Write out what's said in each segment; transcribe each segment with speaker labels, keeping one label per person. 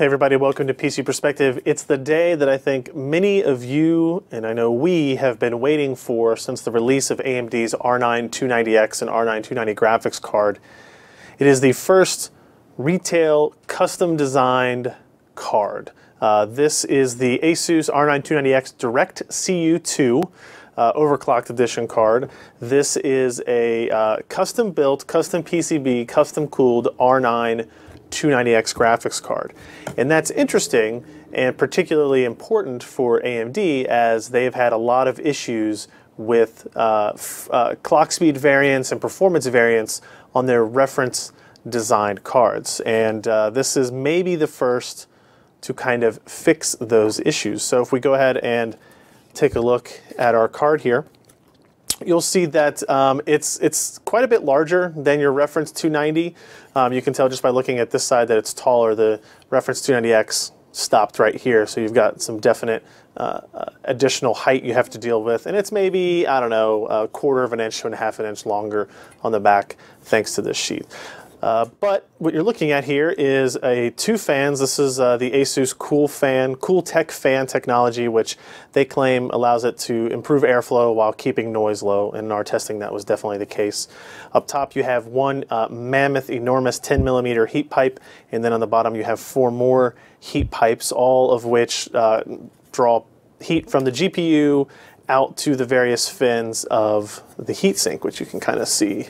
Speaker 1: Hey, everybody, welcome to PC Perspective. It's the day that I think many of you, and I know we, have been waiting for since the release of AMD's R9 290X and R9 290 graphics card. It is the first retail custom designed card. Uh, this is the Asus R9 290X DirectCU II uh, overclocked edition card. This is a uh, custom built, custom PCB, custom cooled R9 290X graphics card. And that's interesting and particularly important for AMD as they've had a lot of issues with uh, uh, clock speed variance and performance variance on their reference designed cards. And uh, this is maybe the first to kind of fix those issues. So if we go ahead and take a look at our card here, you'll see that um, it's, it's quite a bit larger than your reference 290. Um, you can tell just by looking at this side that it's taller. The reference 290X stopped right here, so you've got some definite uh, uh, additional height you have to deal with. And it's maybe, I don't know, a quarter of an inch to a half an inch longer on the back thanks to this sheath. Uh, but what you're looking at here is a two fans. This is uh, the Asus Cool Fan, Cool Tech fan technology, which they claim allows it to improve airflow while keeping noise low. In our testing, that was definitely the case. Up top, you have one uh, mammoth, enormous 10 millimeter heat pipe, and then on the bottom, you have four more heat pipes, all of which uh, draw heat from the GPU out to the various fins of the heatsink, which you can kind of see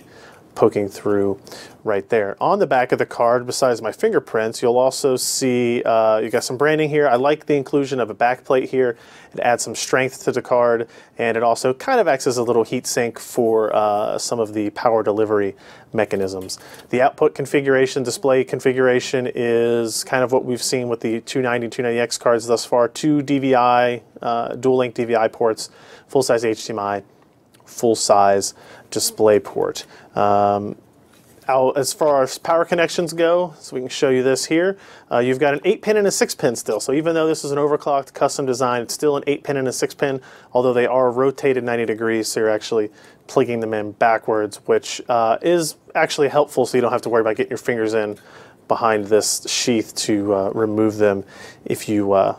Speaker 1: poking through right there. On the back of the card, besides my fingerprints, you'll also see uh, you got some branding here. I like the inclusion of a backplate here. It adds some strength to the card, and it also kind of acts as a little heat sink for uh, some of the power delivery mechanisms. The output configuration, display configuration is kind of what we've seen with the 290, 290X cards thus far. Two DVI, uh, dual-link DVI ports, full-size HDMI, full-size DisplayPort. Um, as far as power connections go, so we can show you this here, uh, you've got an 8 pin and a 6 pin still. So even though this is an overclocked custom design, it's still an 8 pin and a 6 pin, although they are rotated 90 degrees, so you're actually plugging them in backwards, which uh, is actually helpful so you don't have to worry about getting your fingers in behind this sheath to uh, remove them if you, uh,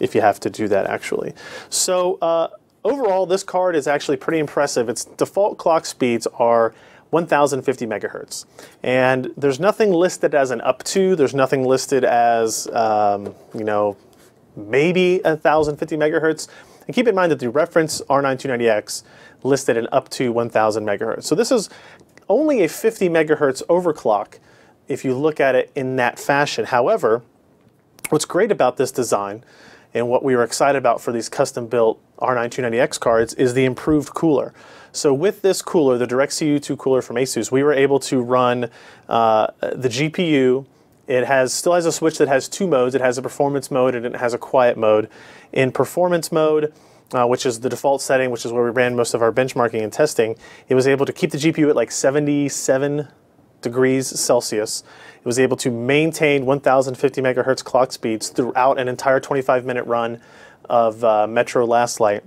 Speaker 1: if you have to do that actually. So uh, overall, this card is actually pretty impressive. Its default clock speeds are 1050 megahertz. And there's nothing listed as an up to, there's nothing listed as, um, you know, maybe 1050 megahertz. And keep in mind that the reference R9 listed an up to 1000 megahertz. So this is only a 50 megahertz overclock if you look at it in that fashion. However, what's great about this design and what we were excited about for these custom built R9 290X cards is the improved cooler. So with this cooler, the DirectCU II cooler from Asus, we were able to run uh, the GPU. It has still has a switch that has two modes. It has a performance mode and it has a quiet mode. In performance mode, uh, which is the default setting, which is where we ran most of our benchmarking and testing, it was able to keep the GPU at like 77 degrees Celsius. It was able to maintain 1050 megahertz clock speeds throughout an entire 25 minute run of uh, Metro Last Light.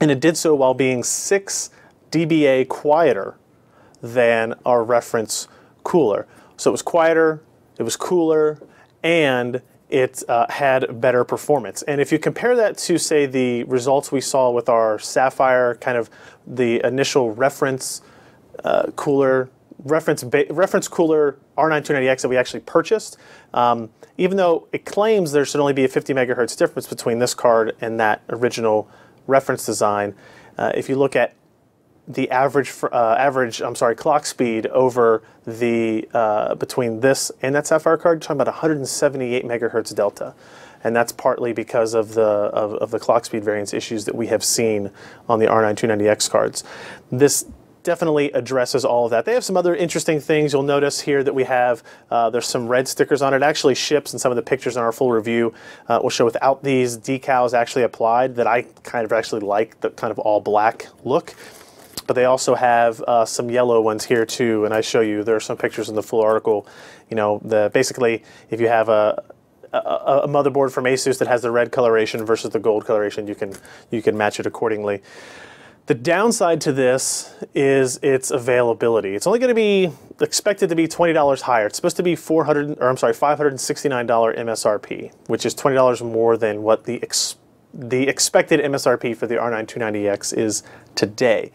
Speaker 1: And it did so while being 6 dBA quieter than our reference cooler. So it was quieter, it was cooler, and it uh, had better performance. And if you compare that to, say, the results we saw with our Sapphire, kind of the initial reference uh, cooler reference reference cooler R9 that we actually purchased. Um, even though it claims there should only be a 50 megahertz difference between this card and that original reference design, uh, if you look at the average uh, average I'm sorry clock speed over the uh, between this and that Sapphire card, you're talking about 178 megahertz delta and that's partly because of the of, of, the clock speed variance issues that we have seen on the R9 290X cards. This definitely addresses all of that. They have some other interesting things. You'll notice here that we have, uh, there's some red stickers on it. it. actually ships and some of the pictures in our full review uh, will show without these decals actually applied that I kind of actually like the kind of all black look. But they also have uh, some yellow ones here too, and I show you, there are some pictures in the full article. You know, the basically, if you have a, a, a, motherboard from Asus that has the red coloration versus the gold coloration, you can you can match it accordingly. The downside to this is its availability. It's only going to be expected to be $20 higher. It's supposed to be 400 or I'm sorry, $569 MSRP, which is $20 more than what the ex, the expected MSRP for the R9 290X is today.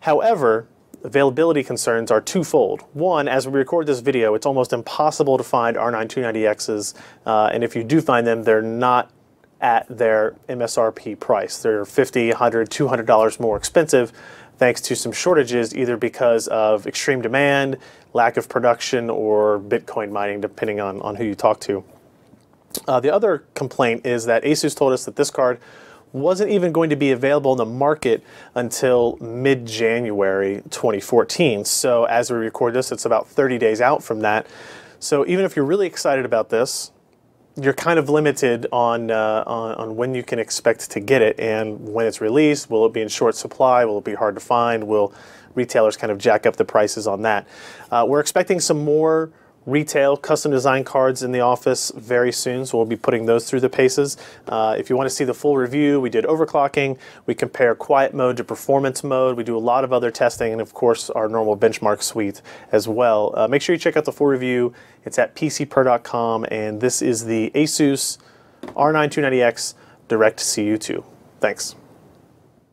Speaker 1: However, availability concerns are twofold. One, as we record this video, it's almost impossible to find R9 290Xs, uh, and if you do find them, they're not at their MSRP price. They're $50, $100, 200 dollars more expensive thanks to some shortages either because of extreme demand, lack of production or Bitcoin mining depending on, on who you talk to. Uh, the other complaint is that Asus told us that this card wasn't even going to be available in the market until mid-January 2014. So as we record this, it's about 30 days out from that. So even if you're really excited about this, you're kind of limited on, uh, on, on when you can expect to get it and when it's released. Will it be in short supply? Will it be hard to find? Will retailers kind of jack up the prices on that? Uh, we're expecting some more retail custom design cards in the office very soon, so we'll be putting those through the paces. Uh, if you want to see the full review, we did overclocking, we compare quiet mode to performance mode, we do a lot of other testing, and of course our normal benchmark suite as well. Uh, make sure you check out the full review. It's at pcper.com, and this is the Asus R9 290X DirectCU II. Thanks.